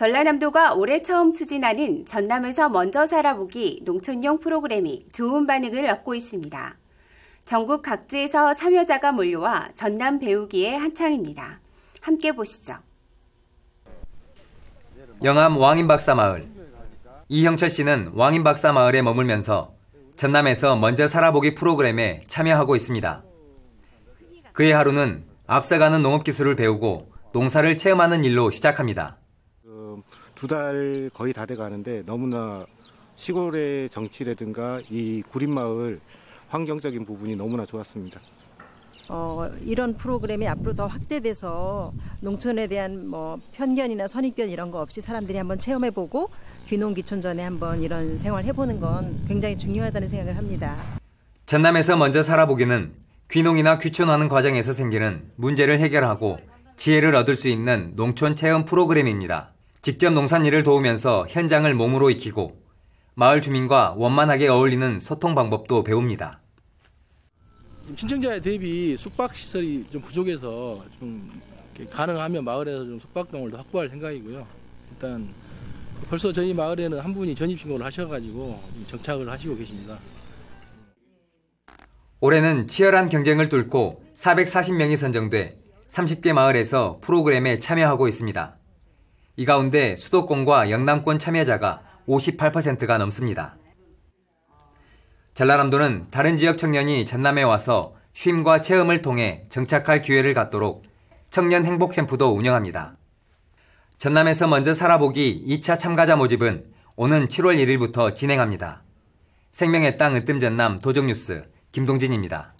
전라남도가 올해 처음 추진하는 전남에서 먼저 살아보기 농촌용 프로그램이 좋은 반응을 얻고 있습니다. 전국 각지에서 참여자가 몰려와 전남 배우기에 한창입니다. 함께 보시죠. 영암 왕인박사 마을. 이형철 씨는 왕인박사 마을에 머물면서 전남에서 먼저 살아보기 프로그램에 참여하고 있습니다. 그의 하루는 앞서가는 농업기술을 배우고 농사를 체험하는 일로 시작합니다. 두 달 거의 다 돼 가는데 너무나 시골의 정치라든가 이 구린마을 환경적인 부분이 너무나 좋았습니다. 어, 이런 프로그램이 앞으로 더 확대돼서 농촌에 대한 뭐 편견이나 선입견 이런 거 없이 사람들이 한번 체험해보고 귀농 귀촌 전에 한번 이런 생활 해보는 건 굉장히 중요하다는 생각을 합니다. 전남에서 먼저 살아보기는 귀농이나 귀촌하는 과정에서 생기는 문제를 해결하고 지혜를 얻을 수 있는 농촌 체험 프로그램입니다. 직접 농산일을 도우면서 현장을 몸으로 익히고 마을 주민과 원만하게 어울리는 소통 방법도 배웁니다. 신청자 대비 숙박 시설이 좀 부족해서 좀 가능하면 마을에서 좀 숙박동을 확보할 생각이고요. 일단 벌써 저희 마을에는 한 분이 전입 신고를 하셔가지고 정착을 하시고 계십니다. 올해는 치열한 경쟁을 뚫고 440명이 선정돼 30개 마을에서 프로그램에 참여하고 있습니다. 이 가운데 수도권과 영남권 참여자가 58%가 넘습니다. 전라남도는 다른 지역 청년이 전남에 와서 쉼과 체험을 통해 정착할 기회를 갖도록 청년 행복 캠프도 운영합니다. 전남에서 먼저 살아보기 2차 참가자 모집은 오는 7월 1일부터 진행합니다. 생명의 땅 으뜸 전남 도정뉴스 김동진입니다.